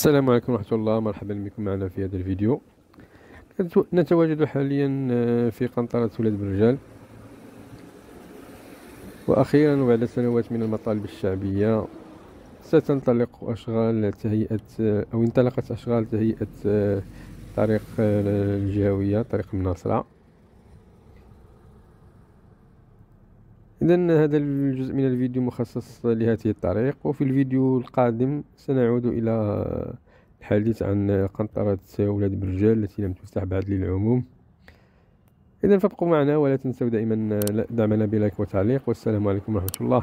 السلام عليكم ورحمة الله. مرحبا بكم معنا في هذا الفيديو. نتواجد حاليا آه، في قنطرة ولاد برجال وأخيرا وبعد سنوات من المطالب الشعبية ستنطلق أشغال تهيئة آه، أو انطلقت أشغال تهيئة آه، طريق الجهوية طريق الناصرة. إذا هذا الجزء من الفيديو مخصص لهذه الطريق وفي الفيديو القادم سنعود إلى الحديث عن قنطرة ولاد برجال التي لم تفتح بعد للعموم. إذا فابقوا معنا ولا تنسوا دائما دعمنا بلايك وتعليق والسلام عليكم ورحمة الله.